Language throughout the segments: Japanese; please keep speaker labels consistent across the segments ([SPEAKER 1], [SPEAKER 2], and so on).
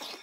[SPEAKER 1] you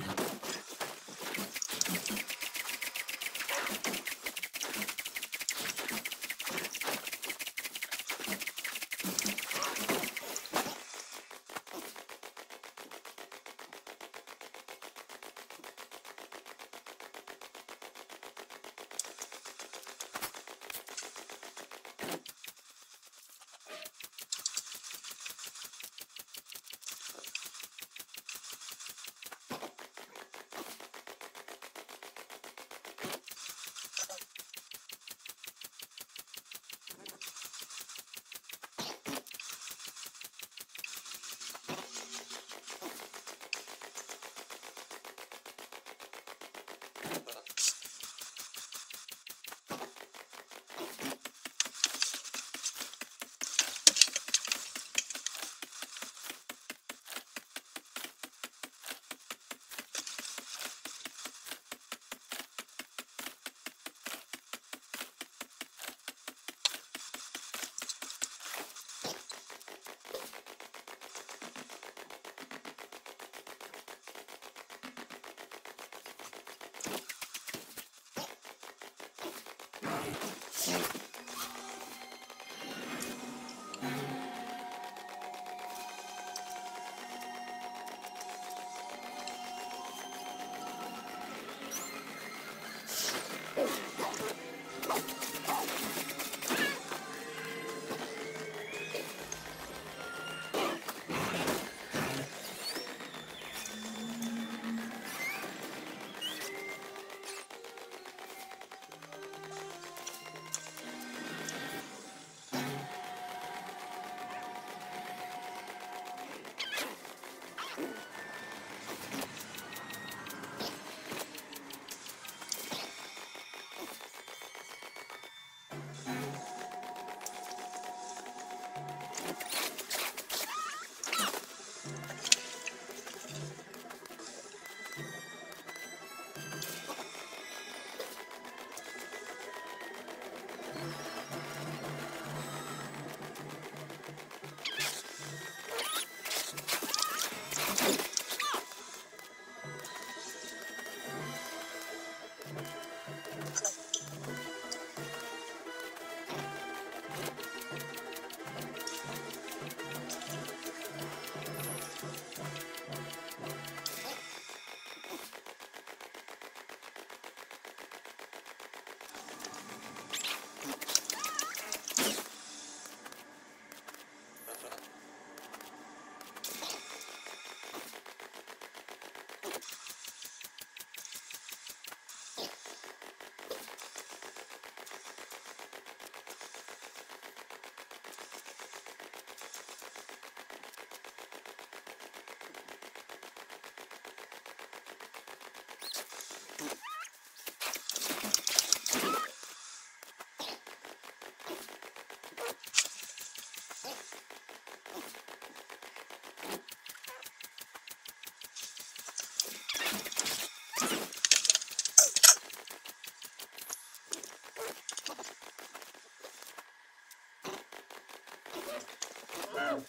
[SPEAKER 1] Bye. Oh!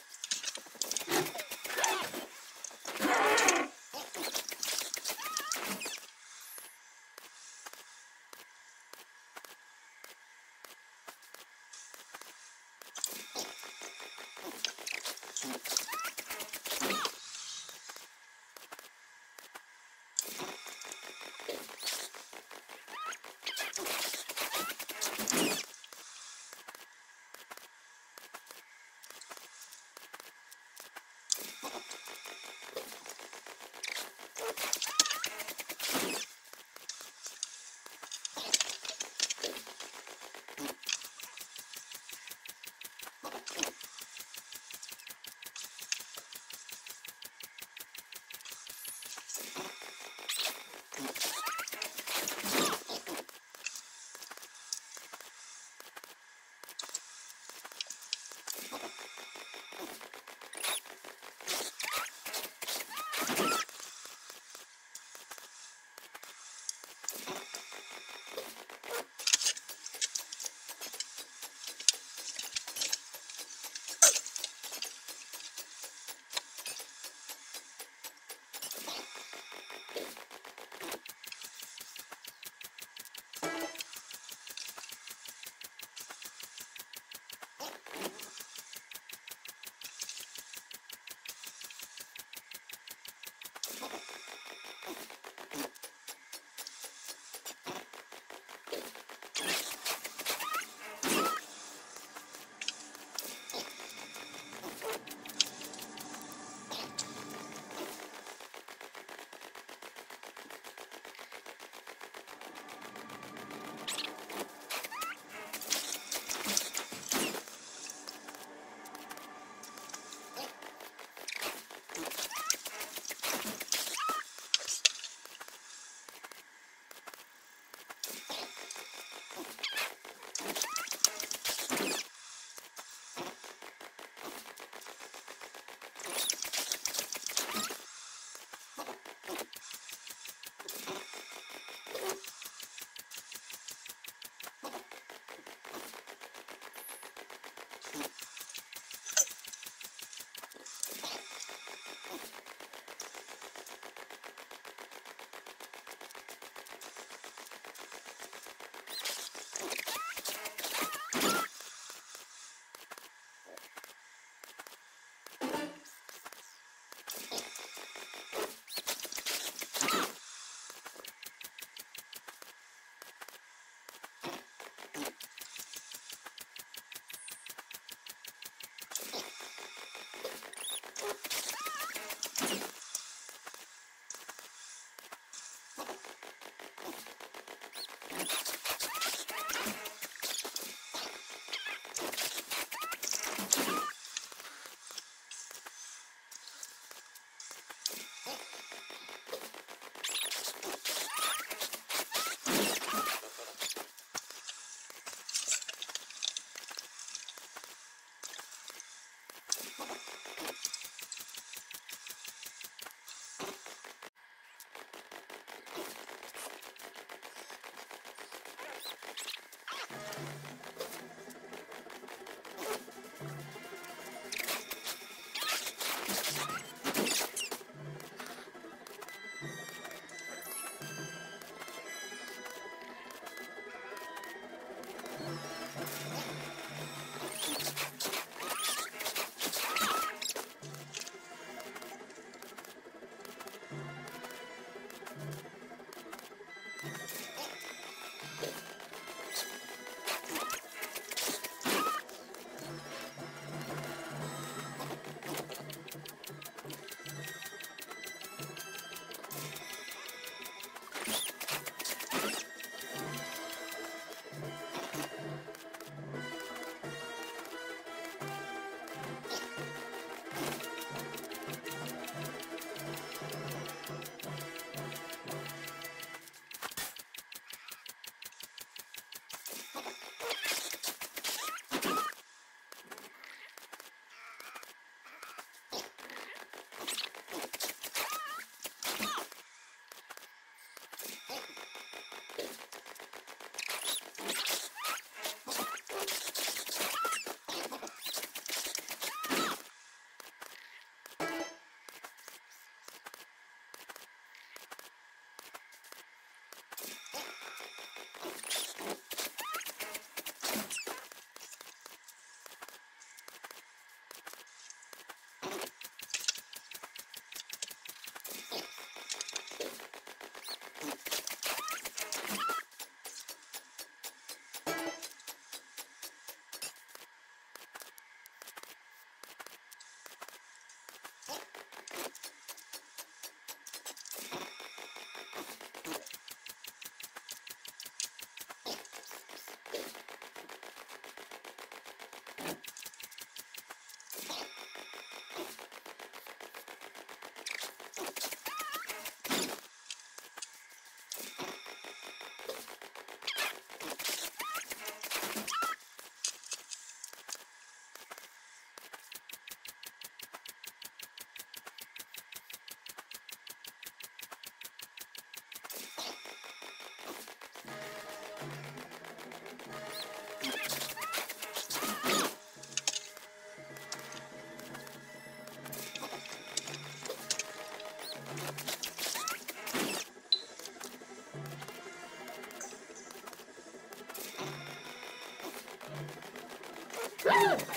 [SPEAKER 1] Ah!